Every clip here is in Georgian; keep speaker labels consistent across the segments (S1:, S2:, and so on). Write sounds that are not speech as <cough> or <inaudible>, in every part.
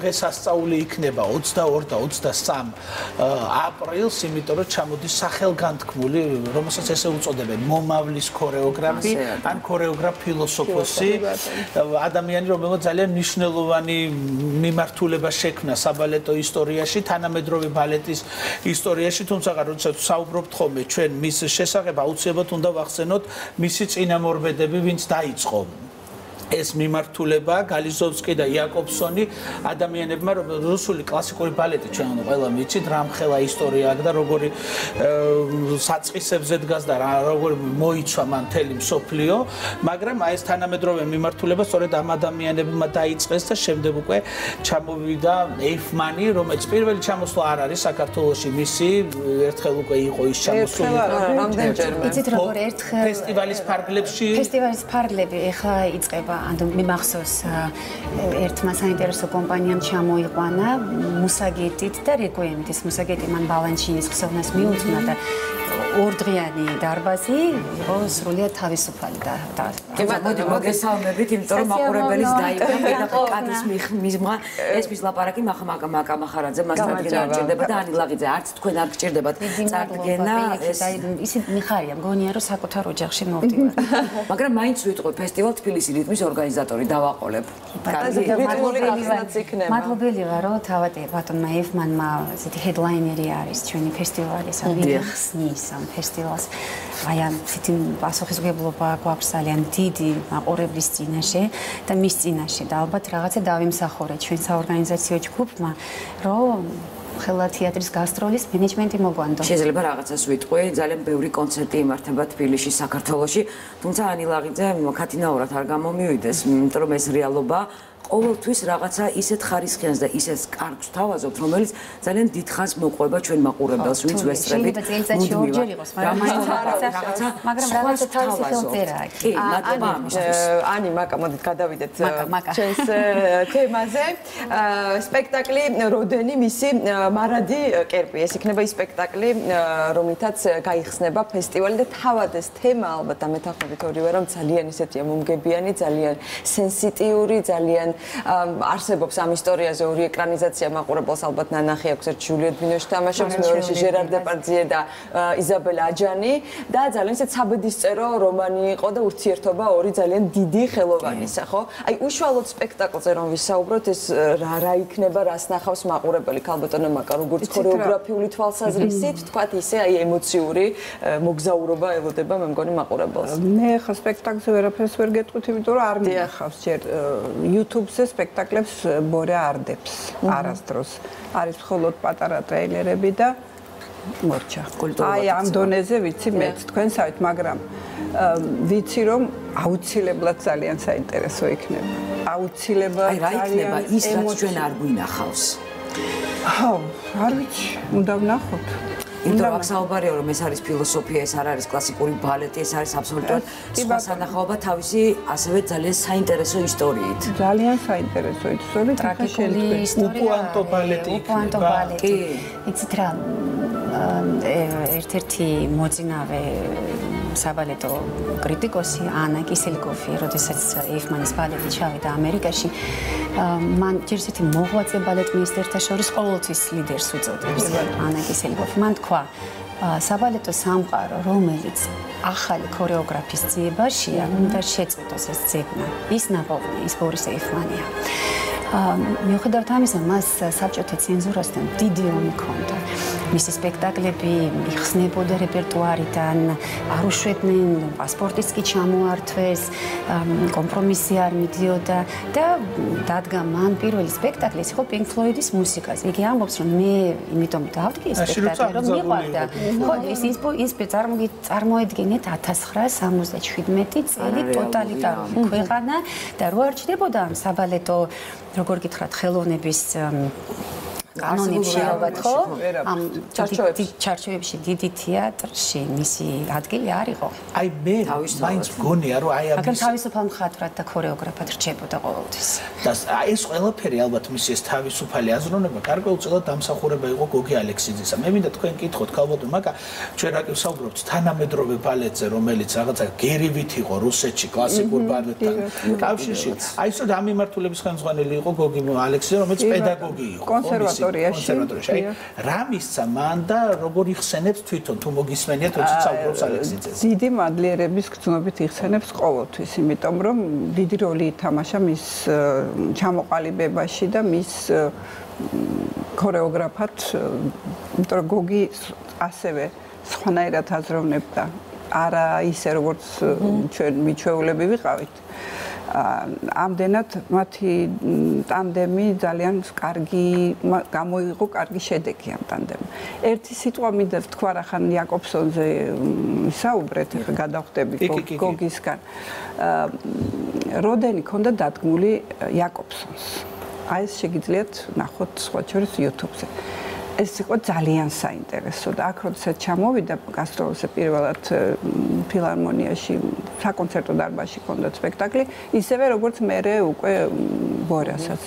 S1: დღესასწაული იქნება 22 და 23 აპრილს, იმიტომ რომ ჩამოდის სახელგანთქმული, რომელსაც ესე უწოდებენ მომავლის ქორეოგრაფი, ან ქორეოგრაფ ფილოსოფოსი, ადამიანი, რომელმაც ძალიან მნიშვნელოვანი მიმართულება შექმნა საბალეტო ისტორიაში, თანამედროვე ბალეტის ისტორიაში, თუმცა როდესაც საუბრობთ ხოლმე ჩვენ მის შესახებ, აუცილებლად უნდა ვახსენოთ მისი წინამორბედები, ვინც დაიწყო ეს მიმართულება გალიზოვსკი და იაკობსონი ადამიანებმა რუსული კლასიკური ბალეტი ჩვენ ყველა ვიცით რამხელა ისტორია აქვს და როგორი საწყისებზე დგას და როგორი მოიცვა მან თელი მსოფლიო მაგრამ აი ეს თანამედროვე მიმართულება სწორედ ამ ადამიანებმა დაიწყეს და შემდეგ უკვე ჩამოვიდა ეიფმანი რომელიც პირველი ჩამოსვლა არ არის საქართველოსში მისი ერთხელ უკვე იყო ის ჩამოსული.
S2: რამდენჯერმე იცით როგორ ერთხელ
S1: ფესტივალის ფარგლებში
S2: ფესტივალის ფარგლები ეხლა იწყება ანუ მიმახსოვს ერთმა საინტერესო კომპანიამ ჩამოიყვანა მუსაგეტით და რეკვიემით ეს მუსაგეტი მან ბალანჩინის ხსოვნას მიუძღვნა და ორდღიანი დარბაზი იყო სრულიად თავისუფალი და
S3: მოდი მოგესალმებით იმიტომ რომ მაყურებელის დაიბა და კადის მიღმა ეს მის ლაპარაკი მახა მაკა მახარაძე მას დადგენა ჭირდება და ანი ლაღიძე არც თქვენ არ გჭირდებათ წარდგენა ეს
S2: ისი მიხარია მგონია რომ საკუთარ ოჯახში მოვდივარ. <laughs>
S3: მაგრამ მაინც ვიტყვი ფესტივალ თბილისი რიტმის ორგანიზატორი დავაყოლებ.
S2: მადლობელი ვარ რომ თავად ბატონმა ეფმანმა ესეთი ჰედლაინერი არის ჩვენი ფესტივალის ამი ხსნის ამ ფესტივალს. აი ამ თვითონ პასუხისმგებლობა გვაქვს ძალიან დიდი მაყურებლის წინაშე და მის წინაშე და ალბათ რაღაცა დავიმსახურე ჩვენ საორგანიზაციო ჯგუფმა, რომ ხელა თეატრის გასტროლის მენეჯმენტი მოგვანდო.
S3: შეიძლება რაღაცას ვიტყვი, ძალიან ბევრი კონცერტი იმართება თბილისში, საქართველოში, თუმცა ანილაღიძე ქათინაურად არ გამომივიდეს, იმიტომ რომ ეს რეალობა ყოველთვის რაღაცა ისეთ ხარისხიანს და ისეთ კარგს თავაზობთ, რომელიც ძალიან დიდხანს მოყვება ჩვენ მაყურებელს, ვინც ვესწრებით.
S2: შეიძლება წელიწადში ორჯერ იყოს, მაგრამ მაინც რაღაცა, მაგრამ რაღაცა თავისი ხელწერა აქვს. კი,
S3: მადლობა ამისთვის.
S4: ანი, მაკა, მოდით გადავიდეთ ჩვენს თემაზე. <laughs> სპექტაკლი როდენი მისი მარადი კერპი. ეს იქნება ის სპექტაკლი, რომლითაც გაიხსნება ფესტივალი და თავად ეს თემა ალბათ ამეთანხმებით ორივე რომ ძალიან ისეთია მომგებიანი, ძალიან სენსიტიური, ძალიან არსებობს ამ ისტორიაზე ორი ეკრანიზაცია მაყურებელს ალბათ ნანახი აქვს ერთ ჯულიეტ ბინოში თამაშობს მეორეში ჟერარ დეპარდიე და იზაბელა აჯანი და ძალიან ისეთ საბედისწერო რომანი იყო და ურთიერთობა ორი ძალიან დიდი ხელოვანისა ხო? აი უშუალოდ სპექტაკლზე რომ ვისაუბროთ ეს რა რა იქნება რას ნახავს მაყურებელი ქალბატონო მაკა როგორც ქორეოგრაფიული თვალსაზრისით <laughs> თქვათ ისე აი ემოციური მოგზაურობა ელოდება მე მგონი მაყურებელს.
S5: მე ხო სპექტაკლზე ვერაფერს ვერ გეტყვით იმიტომ რომ არ მინახავს ჯერ YouTube YouTube-ზე სპექტაკლებს ბორე არდებს არასდროს. არის მხოლოდ პატარა ტრეილერები და მორჩა. აი ამ დონეზე ვიცი მეც თქვენსავით, მაგრამ ვიცი რომ აუცილებლად ძალიან საინტერესო იქნება. აუცილებლად
S3: აი რა იქნება ის რაც ჩვენ არ გვინახავს.
S5: ხო, არ ვიცი, უნდა ვნახოთ.
S3: იმიტომ რომ საუბარია რომ ეს არის ფილოსოფია, ეს არ არის კლასიკური ბალეტი, ეს არის აბსოლუტურად სხვა სანახაობა თავისი ასევე ძალიან საინტერესო ისტორიით.
S5: ძალიან საინტერესო ისტორია,
S2: ტრაგიკული ისტორია.
S1: უპუანტო ბალეტი.
S2: უპუანტო ბალეტი. იცით რა ერთ-ერთი მოწინავე საბალეტო კრიტიკოსი ანა კისელკოფი, როდესაც ეიფმანის ბალეტი ჩავიდა ამერიკაში, მან ჯერ ისეთი მოღვაწე ბალეტმეისტერთა შორის ყოველთვის ლიდერს უწოდებს ანა კისელკოფი. მან თქვა საბალეტო სამყარო, რომელიც ახალი ქორეოგრაფის ძიებაშია, უნდა შეწყვიტოს ეს ძებნა. ის ნაპოვნი, ის ბორის ეიფმანია. მიუხედავად ამისა, მას საბჭოთა ცენზურასთან დიდი ომი ჰქონდა. მისი სპექტაკლები იხსნებოდა რეპერტუარიდან, არ უშვებდნენ პასპორტიც კი ჩამოართვეს, კომპრომისი არ მიდიოდა და დადგა მან პირველი სპექტაკლი იყო Pink Floyd-ის მუსიკაზე. იგი ამბობს, რომ მე იმიტომ დავდგე სპექტაკლი, რომ მიყვარდა. ხო, ის ის ის წარმოედგინეთ 1977 წელი ტოტალიტარული ქვეყანა და რო არ ჩდებოდა ამ საბალეტო როგორ გითხრათ ხელოვნების კანონებში ალბათ ხო? ამ ჩარჩოებში ჩარჩოებში დიდი თეატრში მისი ადგილი არ იყო.
S1: აი მე მაინც გონია რომ აი
S2: ამ მაგრამ თავისუფალ მხატვრად და ქორეოგრაფად რჩებოდა ყოველთვის.
S1: და ეს ყველაფერი ალბათ მისი ეს თავისუფალი აზროვნება გარკვეულწილად დამსახურება იყო გოგი ალექსიძისა. მე მინდა თქვენ კითხოთ ქალბატონ მაგა ჩვენ რა ვსაუბრობთ თანამედროვე ბალეტზე რომელიც რაღაცა გერივით იყო რუსეთში კლასიკურ ბალეტთან კავშირში. აი ეს ამ მიმართულების ხელმძღვანელი იყო გოგი ალექსიძე რომელიც პედაგოგი იყო
S5: კონსერვატორიაში.
S1: კონსერვატორიაში. აი რა მისცა მან და როგორ იხსენებს თვითონ თუ მოგისმენიათ როცა საუბრობს ალექსიძეს.
S5: დიდი მადლიერების გრძნობით იხსენებს ყოველთვის, იმიტომ რომ დიდი როლი ითამაშა მის ჩამოყალიბებაში და მის ქორეოგრაფად, იმიტომ რომ გოგი ასევე სხვანაირად აზროვნებდა არა ისე როგორც ჩვენ მიჩვეულები ვიყავით. ამდენად მათი ტანდემი ძალიან კარგი გამოიღო, კარგი შედეგი ამ ტანდემ. ერთი სიტყვა მინდა თქვა რა ხან იაკობსონზე ისაუბრეთ, ხა გადავხდები გოგისგან. როდენი ქონდა დადგმული იაკობსონს. აი ეს შეგიძლიათ ნახოთ სხვა შორის YouTube-ზე. ეს იყო ძალიან საინტერესო და აქ როდესაც ჩამოვიდა გასტროლზე პირველად ფილარმონიაში საკონცერტო დარბაზში ქონდა სპექტაკლი ისევე როგორც მე უკვე ბორასაც.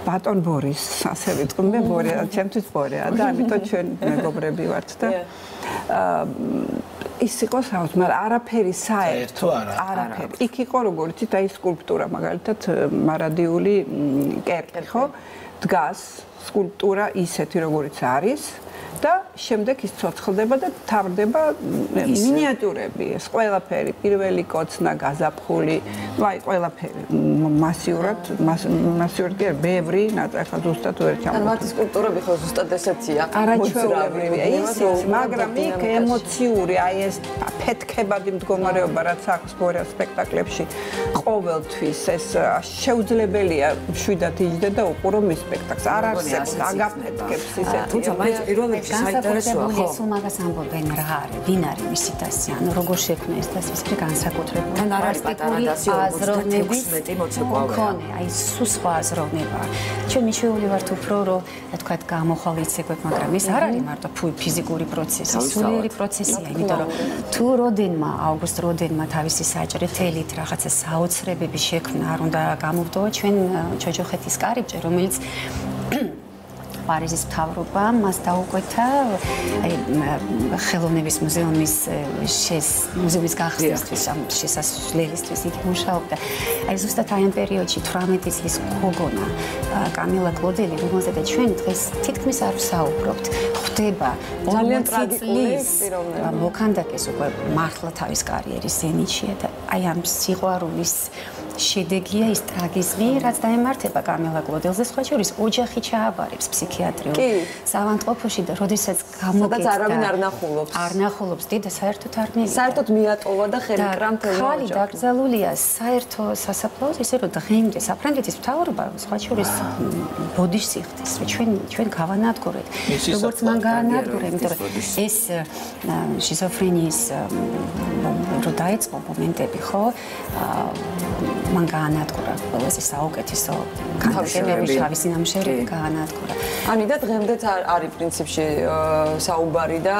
S5: ბატონ ბორის ასე ვიტყვი ბორია ჩემთვის ბორია და ამიტომ ჩვენ მეგობრები ვართ და ის იყო საერთოდ მაგრამ არაფერი საერთო არაფერი. იქ იყო როგორც იცით აი სკულპტურა მაგალითად მარადიული კერპი ხო დგას სკულპტურა ისეთი როგორიც არის და შემდეგ ის ცოცხლდება და თავდება მინიატურები ეს ყველაფერი პირველი კოცნა გაზაფხული ну აი ყველაფერი მასიურად მასიურად კი ბევრი ნატრახა ზუსტად ვერ ჩამოთვლა.
S4: ან მათი სკულპტურები ხო ზუსტად ესეთია
S5: არაჩვეულებრივია ის მაგრამ იქ ემოციური აი ეს ფეთქებადი მდგომარეობა რაც აქვს ბორა სპექტაკლებში ყოველთვის ეს შეუძლებელია შვიდათ იჯდე და უყურო მის სპექტაკლს. არ არსებობს აგაფეთქებს ისეთი
S3: თუმცა მაინც პირველ რიგში ხო.
S2: სულ მაგას ამბობენ რა არის ვინ არის მისი დასი ანუ როგორ შექმნა ეს დასი ის განსაკუთრებული
S3: ან არ არის პატარა დასი 16 მოცეკვავე
S2: კონე აი სულ სხვა აზროვნება ჩვენ მიშვეული ვართ უფრო რომ რა თქვა გამოხვალ იცეკვებ მაგრამ ეს არ არის მარტო ფიზიკური პროცესი სულიერი პროცესია იმიტომ რომ თუ როდენმა აუგუსტ როდენმა თავისი საჭრეთელით რაღაცა საოცრებები შექმნა არ უნდა გამოვდოა ჩვენ ჩოჯოხეთის კარიბჭე რომელიც პარიზის მთავრობა მას დაუკვეთა აი ხელოვნების მუზეუმის შეს მუზეუმის გახსნისთვის ამ შესასვლელისთვის იქ მუშაობდა. აი ზუსტად აი ამ პერიოდში 18 წლის გოგონა კამილა კლოდელი რომელზედა ჩვენ დღეს თითქმის არ ვსაუბრობთ ხვდება
S4: ძალიან ტრაგიკული
S2: მოკანდაკეს უკვე მართლა თავის კარიერის ზენიტშია და აი ამ სიყვარულის შედეგია ის ტრაგიზმი, რაც დაემართება კამელა გლოდელზე, სხვა შორის ოჯახი ჩააბარებს ფსიქიატრიულ სავანტყოფოში და როდესაც გამოგეცდა
S4: სადაც არავინ არ ნახულობს.
S2: არ ნახულობს დი და საერთოდ არ მიიღო.
S4: საერთოდ მიატოვა და ხელი კრამთელი ოჯახი.
S2: ხალი დაკრძალულია საერთო სასაფლაოზე, ისე რომ დღემდე საფრანგეთის მთავრობა სხვა შორის ბოდიშ სიხდეს, ჩვენ ჩვენ გავანადგურეთ. როგორც მან გაანადგურა, იმიტომ რომ ეს შიზოფრენიის რო დაიწყო მომენტები, ხო? აა მან გაანადგურა ყველაზე საუკეთესო განათლების თავისი ნამშერები გაანადგურა.
S4: ანი და დღემდეც არის პრინციპში საუბარი და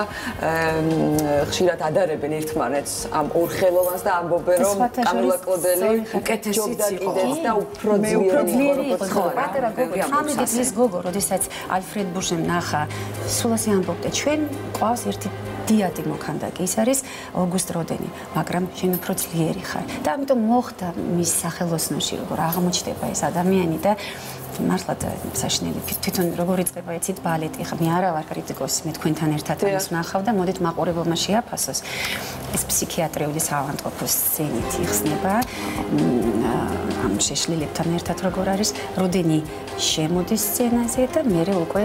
S4: ხშირად ადარებენ ერთმანეთს ამ ორხელოვანს და ამბობენ რომ კამილა კლოდელი
S3: უკეთესი იყო.
S4: და უფრო ძლიერი
S2: იყო. პატარა გოგო, 13 წლის გოგო, როდესაც ალფრედ ბუშემ ნახა, სულ ასე ამბობდა, ჩვენ ყავს ერთი დიადი მოქანდაკი. ის არის ოგუსტ როდენი მაგრამ შენ უფრო ძლიერი ხარ. და ამიტომ მოხდა მის სახელოსნოში როგორ აღმოჩნდება ეს ადამიანი და მართლაც საშნელი თვითონ როგორ იწყება იცით ბალეტი ხა მე არა ვარ კრიტიკოსი მე თქვენთან ერთად ამას ნახავ და მოდით მაყურებელმა შეაფასოს. ეს ფსიქიატრიული საავადმყოფოს სცენით იხსნება ამ შეშლილებთან ერთად როგორ არის როდენი შემოდის სცენაზე და მე უკვე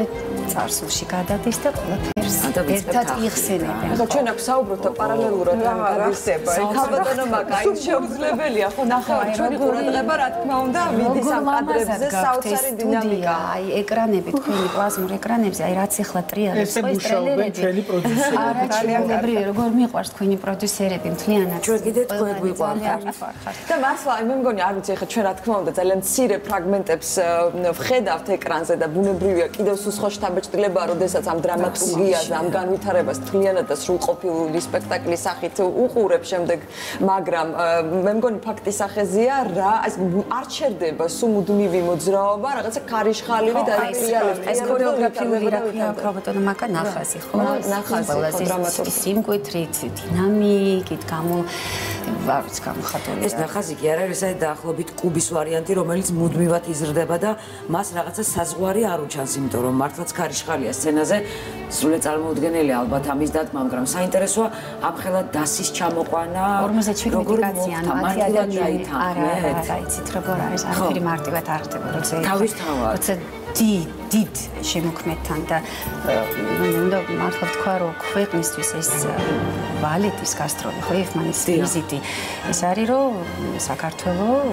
S2: წარსულში გადადის და
S3: ვიწყებთ
S2: ერთად იხსენებენ.
S4: და ჩვენ აქ საუბრობთ პარალელურად
S5: რა ხდება?
S4: ხალბატონო მაგა ის შეუძლებელია ხო ნახავთ ჩვენი ყურადღება რა თქმა უნდა მიდის ამ კადრებზე საოცარი დინამიკა.
S2: აი ეკრანები თქვენი პლაზმურ ეკრანებზე აი რაც ახლა ტრიალებს
S1: ხო ეს ტრილერები ჩვენი პროდიუსერები.
S2: არა ჩვენებრივი როგორ მიყვარს თქვენი პროდიუსერები მთლიანად?
S3: ჩვენ კიდე თქვენ გვიყვარხართ
S4: და მასლა მე მგონი არ ვიცი ახლა ჩვენ რა თქმა უნდა ძალიან მცირე ფრაგმენტებს ვხედავთ ეკრანზე და ბუნებრივია კიდევ სულ შთაბეჭდილება როდესაც ამ დრამატურგიას ამ განვითარებას თლიანად და სრულყოფილი სპექტაკლის სახით უყურებ შემდეგ მაგრამ მე მგონი ფაქტის ახეზია რა არ ჩერდება სულ მუდმივი მოძრაობა რაღაცა ქარიშხალივი და რეალისტი
S2: ეს ქორეოგრაფიული რაკია პრობოტონ მაკა ნახაზი ხო?
S4: ნახაზი დრამატურგი.
S2: სიმკვეთრით დინამიკით გამო არ ვიცი გამოხატული
S3: ეს ნახაზი კი არ არის აი დაახლოებით კუბის ვარიანტი რომელიც მუდმივად იზრდება და მას რაღაცა საზღვარი არ უჩანს იმიტომ რომ მართლაც ქარიშხალია სცენაზე სრულად წარმოუდგენელი ალბათ ამის დათმა მაგრამ საინტერესოა ამ ხელა დასის ჩამოყვანა
S2: 57 მედიკაცია ან 10 ადამიანი არა არა იცით როგორ არის არაფერი მარტივად არ ხდება როცა
S3: თავისთავად.
S2: როცა დიდ დიდ შემოქმედთან და მე უნდა მართლა თქვა რომ ქვეყნისთვის ეს ვალეტის გასტროლი ხო ეფმანის ვიზიტი. ეს არის რომ საქართველოს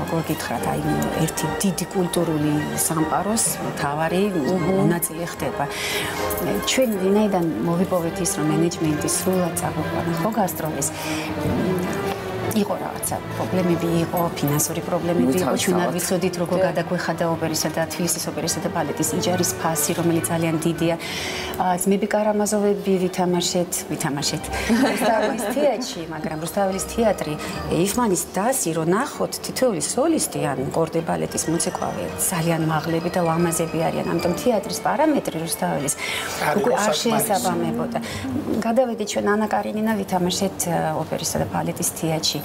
S2: როგორ გითხრათ აი ერთი დიდი კულტურული სამყაროს თავარი მონაწილე ხდება. ჩვენ ვინაიდან მოვიპოვეთ ის რომ მენეჯმენტი სრულად წაგვიყვანა ხო გასტროლის იყო რაღაცა პრობლემები იყო, ფინანსური პრობლემები იყო, ჩვენ არ ვიცოდით როგორ გადაგვეხადა ოპერისა და თბილისის ოპერისა და ბალეტის იჯარის ფასი, რომელიც ძალიან დიდია. ძმები კარამაზოვები ვითამაშეთ, ვითამაშეთ. რუსთავის თეატრში, მაგრამ რუსთავის თეატრი იფმანის დასი რო ნახოთ, თითოეული სოლისტი ან კორდე ბალეტის მოცეკვავე ძალიან მაღლები და ლამაზები არიან, ამიტომ თეატრის პარამეტრი რუსთავის უკვე არ შეესაბამებოდა. გადავედით ჩვენ ანა კარინინა ვითამაშეთ ოპერისა და ბალეტის თეატრში.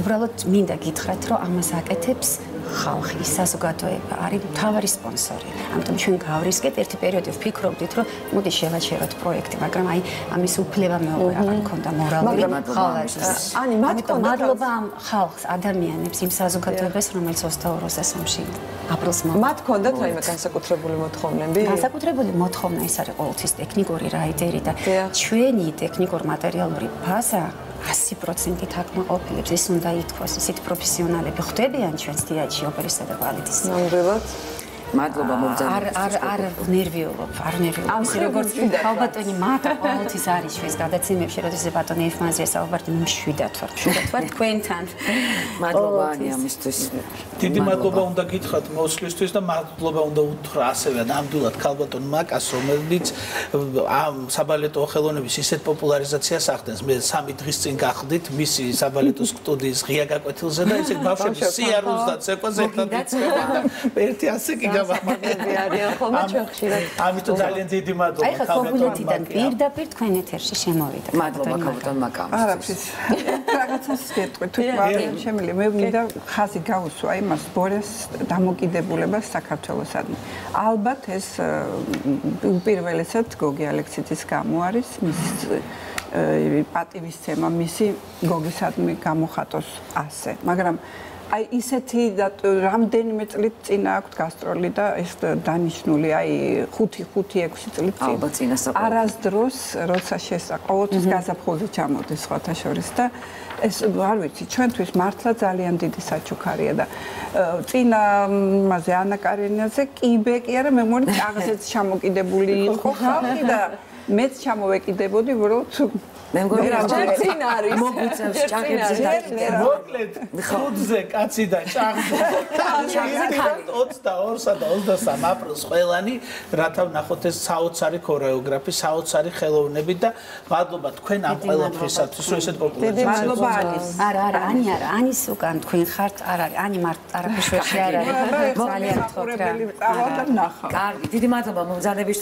S2: უბრალოდ მინდა გითხრათ, რომ ამას აკეთებს ხალხი, საზოგადოება არის მთავარი სპონსორი. ამიტომ ჩვენ გავრისკეთ ერთი პერიოდი ვფიქრობდით, რომ მოდი შევაჩეროთ პროექტი, მაგრამ აი ამის უფლება მეუღე აღარ მქონდა მორალური.
S4: ანი მათქონდა
S2: მადლობა ამ ხალხს, ადამიანებს, იმ საზოგადოებას, რომელიც 22-ში აპრილს მოხდა.
S4: მათ ქონდათ რაიმე განსაკუთრებული მოთხოვნები?
S2: განსაკუთრებული მოთხოვნა ის არის ყოველთვის ტექნიკური რაიდერი და ჩვენი ტექნიკურ-მატერიალური ბაზა 100%-ით აკმაყოფილებს ის უნდა ითქვას ისეთ პროფესიონალები ხდებიან ჩვენს თეატრში ოპერისა და ბალეტის
S3: ნამდვილად მადლობა მოგზაურობისთვის.
S2: არ არ არ ნერვიულობ, არ ნერვიულობ.
S4: ამ როგორც ვიდა
S2: ხალბატონი მათა ყოველთვის არის ჩვენს გადაცემებში, როდესაც ბატონი იფმანზია საუბართ მშვიდად ვარ, მშვიდად ვარ თქვენთან.
S3: მადლობა ანი ამისთვის.
S1: დიდი მადლობა უნდა გითხრათ მოსვლისთვის და მადლობა უნდა უთხრა ასევე ნამდვილად ხალბატონ მაკას, რომელიც ამ საბალეტო ხელოვნების ისეთ პოპულარიზაციას ახდენს. მე სამი დღის წინ გახდით მისი საბალეტო სტუდიის ღია გაკვეთილზე და ისე ბავშვები სიარულს და ცეკვას ერთად ერთი ასე კი
S4: გამახმარები არიან ხოლმე ჩვენ ხშირად.
S1: ამიტომ ძალიან დიდი მადლობა.
S2: აი ხა კომუნიკაციიდან პირდაპირ თქვენ ეთერში შემოვიდა.
S3: მადლობა კაპიტან მაკამ.
S5: არაფრის. რაღაცას გეტყვი თუ შემიძლია მე მინდა ხაზი გავუსვა იმას ბორეს დამოკიდებულებას საქართველოსადმი. ალბათ ეს უპირველესად გოგი ალექსიძის გამო არის მის პატივისცემა მისი გოგისადმი გამოხატოს ასე. მაგრამ აი ისეთი რამდენიმე წლით წინ აქვს გასტროლი და ეს დანიშნული აი 5-5-6 წლით წინ.
S3: ალბათ წინასწარ.
S5: არასდროს როცა შესაყოლოთის გაზაფხულზე ჩამოდის სხვათა შორის და ეს არ ვიცი ჩვენთვის მართლა ძალიან დიდი საჩუქარია და წინა მასე ანა კარენიაზე კიბე კი არა მე მგონი აღზეც <laughs> ჩამოკიდებული იყო ხალხი და მეც ჩამოვეკიდებოდი უბრალოდ
S3: მე მგონი რა
S4: წინ არის.
S3: მოგვიწევს ჭაღებზე და
S1: მოკლედ ხუთზე კაცი და ჭაღზე. 22-სა და 23 აპრილს ყველანი რათა ვნახოთ ეს საოცარი ქორეოგრაფი, საოცარი ხელოვნები და მადლობა თქვენ ამ ყველაფრისათვის, რომ ესეთ პოპულარიზაციას.
S5: დიდი მადლობა. ანის.
S2: არა, არა, ანი არა, ანის უკან თქვენ ხართ, არ არის, ანი მართ არაფერში <laughs> არ არის. <laughs> ძალიან თქო რა.
S5: კარგი,
S3: დიდი მადლობა მომზადების